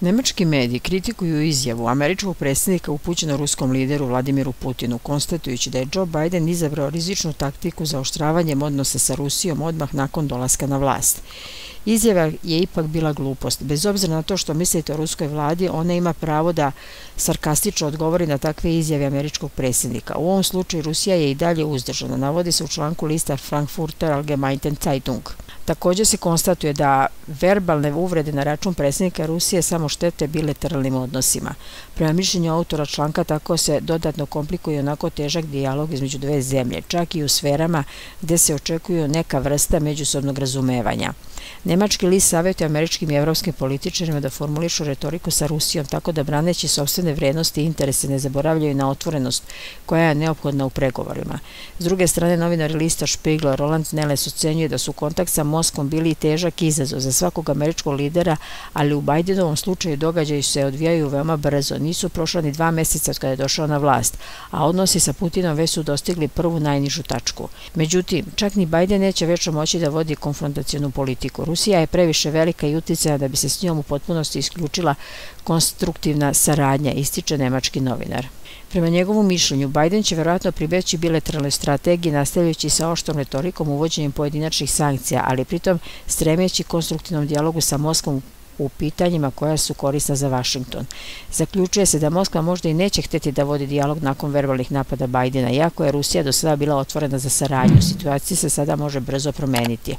Nemački mediji kritikuju izjavu američkog predsjednika upućeno ruskom lideru Vladimiru Putinu, konstatujući da je Joe Biden izabrao rizičnu taktiku za oštravanjem odnosa sa Rusijom odmah nakon dolaska na vlast. Izjava je ipak bila glupost. Bez obzira na to što mislite o ruskoj vladi, ona ima pravo da sarkastično odgovori na takve izjave američkog predsjednika. U ovom slučaju Rusija je i dalje uzdržana. Navodi se u članku lista Frankfurter Allgemeinen Zeitung. Također se konstatuje da verbalne uvrede na račun predsjednika Rusije samo štete bilateralnim odnosima. Prema mišljenju autora članka tako se dodatno komplikuje onako težak dijalog između dve zemlje, čak i u sferama gdje se očekuju neka vrsta međusobnog razumevanja. Nemački list savjetuje američkim i evropskim političarima da formulišu retoriku sa Rusijom tako da braneći sobstvene vrednosti i interese ne zaboravljaju na otvorenost koja je neophodna u pregovorima. S druge strane, novinar lista Spiegel Roland Neles ocenjuje da su kontakt sa Moskvom bili težak izazov za svakog američkog lidera, ali u Bidenovom slučaju događaju se odvijaju veoma brzo. Nisu prošla ni dva meseca od kada je došao na vlast, a odnosi sa Putinom već su dostigli prvu najnižu tačku. Međutim, čak ni Biden neće već moći da vodi konfrontacijonu politiku. Rusija je previše velika i utjecena da bi se s njom u potpunosti isključila konstruktivna saradnja, ističe nemački novinar. Prema njegovom mišljenju, Biden će verovatno pribeći bilateralnoj strategiji nastavljajući sa oštrom retorikom uvođenjem pojedinačnih sankcija, ali pritom stremeći konstruktivnom dijalogu sa Moskvom u pitanjima koja su korisna za Vašington. Zaključuje se da Moskva možda i neće hteti da vodi dijalog nakon verbalnih napada Bajdena, iako je Rusija do sada bila otvorena za saradnju. Situacija se sada može brzo promeniti.